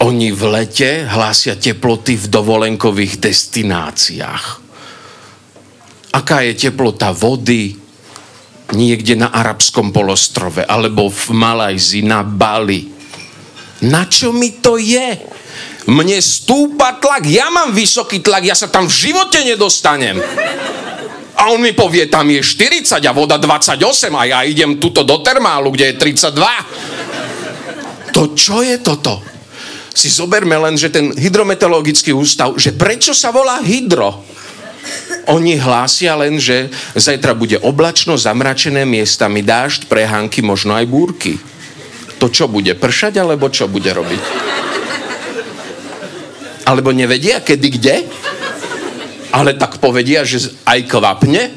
Oni v lete hlásia teploty v dovolenkových destináciách. Aká je teplota vody niekde na arabskom polostrove alebo v Malajzi, na Bali. Na čo mi to je? Mne stúpa tlak, ja mám vysoký tlak, ja sa tam v živote nedostanem. A on mi povie, tam je 40 a voda 28 a ja idem tuto do termálu, kde je 32. To čo je toto? Si zoberme len, že ten hydrometeorologický ústav, že prečo sa volá hydro? Oni hlásia len, že zajtra bude oblačno, zamračené miestami, dážď, prehánky, možno aj búrky. To čo bude? Pršať, alebo čo bude robiť? Alebo nevedia, kedy, kde? Ale tak povedia, že aj kvapne?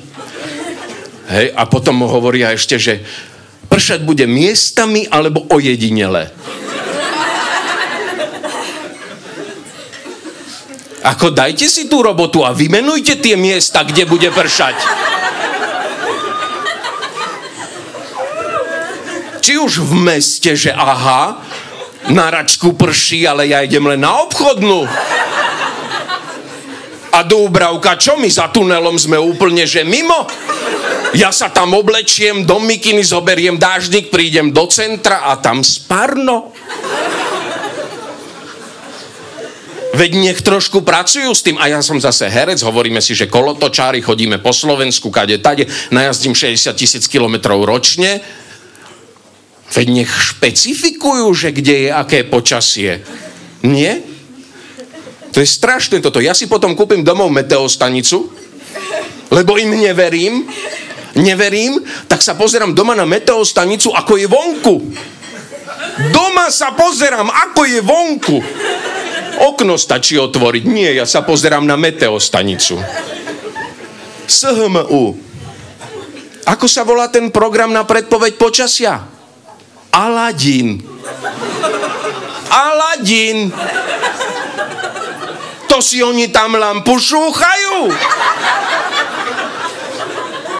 Hej, a potom hovoria ešte, že pršať bude miestami alebo ojedinele. Ako dajte si tú robotu a vymenujte tie miesta, kde bude pršať. Či už v meste, že aha, na račku prší, ale ja idem len na obchodnú. A Dúbravka, čo my za tunelom sme úplne, že mimo? Ja sa tam oblečiem, do mikiny zoberiem dáždik, prídem do centra a tam sparno. Veď nech trošku pracujú s tým. A ja som zase herec, hovoríme si, že kolotočári, chodíme po Slovensku, kade tade, najazdím 60 tisíc kilometrov ročne. Veď nech špecifikujú, že kde je aké počasie. Nie? To je strašné toto. Ja si potom kúpim domov meteostanicu, lebo im neverím. Neverím, tak sa pozerám doma na meteostanicu, ako je vonku. Doma sa pozerám, ako je vonku. Okno stačí otvoriť. Nie, ja sa pozerám na meteostanicu. SHMU. Ako sa volá ten program na predpoveď počasia? Aladín. Aladín. To si oni tam lampu šúchajú.